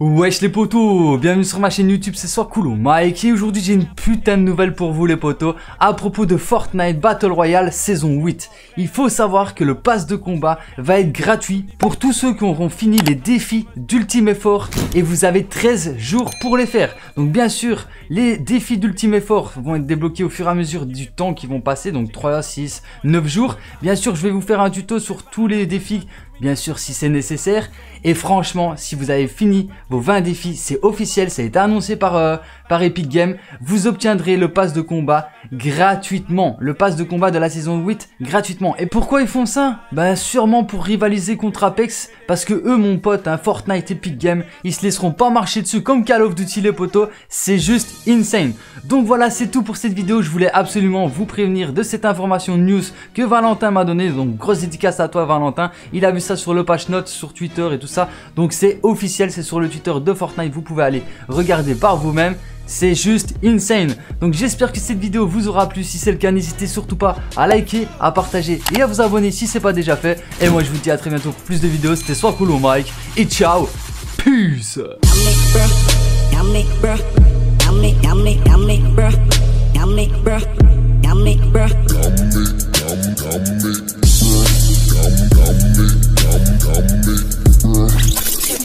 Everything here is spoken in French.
Wesh les potos, bienvenue sur ma chaîne YouTube, c'est Cool Mike et aujourd'hui j'ai une putain de nouvelle pour vous les potos à propos de Fortnite Battle Royale saison 8. Il faut savoir que le pass de combat va être gratuit pour tous ceux qui auront fini les défis d'Ultime Effort et vous avez 13 jours pour les faire. Donc bien sûr, les défis d'Ultime Effort vont être débloqués au fur et à mesure du temps qui vont passer, donc 3, 6, 9 jours. Bien sûr, je vais vous faire un tuto sur tous les défis bien sûr si c'est nécessaire. Et franchement, si vous avez fini vos 20 défis, c'est officiel, ça a été annoncé par, euh, par Epic Games, vous obtiendrez le pass de combat gratuitement. Le pass de combat de la saison 8 gratuitement. Et pourquoi ils font ça? Bah sûrement pour rivaliser contre Apex, parce que eux mon pote, un Fortnite Epic Games, ils se laisseront pas marcher dessus comme Call of Duty les potos, c'est juste insane. Donc voilà, c'est tout pour cette vidéo, je voulais absolument vous prévenir de cette information news que Valentin m'a donné donc grosse dédicace à toi Valentin, il a vu ça sur le patch note, sur Twitter et tout ça, donc c'est officiel, c'est sur le Twitter de Fortnite, vous pouvez aller regarder par vous-même c'est juste insane. Donc j'espère que cette vidéo vous aura plu. Si c'est le cas, n'hésitez surtout pas à liker, à partager et à vous abonner si c'est pas déjà fait. Et moi je vous dis à très bientôt pour plus de vidéos. C'était soit cool ou Mike. Et ciao, peace.